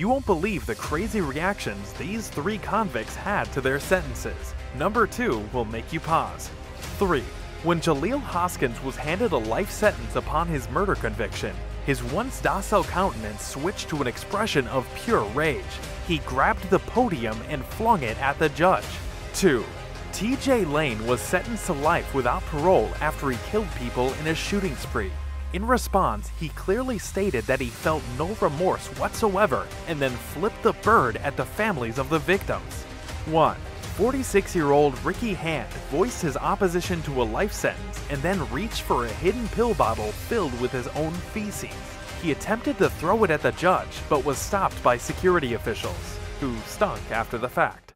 You won't believe the crazy reactions these three convicts had to their sentences. Number 2 will make you pause. 3. When Jaleel Hoskins was handed a life sentence upon his murder conviction, his once docile countenance switched to an expression of pure rage. He grabbed the podium and flung it at the judge. 2. TJ Lane was sentenced to life without parole after he killed people in a shooting spree. In response, he clearly stated that he felt no remorse whatsoever and then flipped the bird at the families of the victims. 1. 46 year old Ricky Hand voiced his opposition to a life sentence and then reached for a hidden pill bottle filled with his own feces. He attempted to throw it at the judge but was stopped by security officials, who stunk after the fact.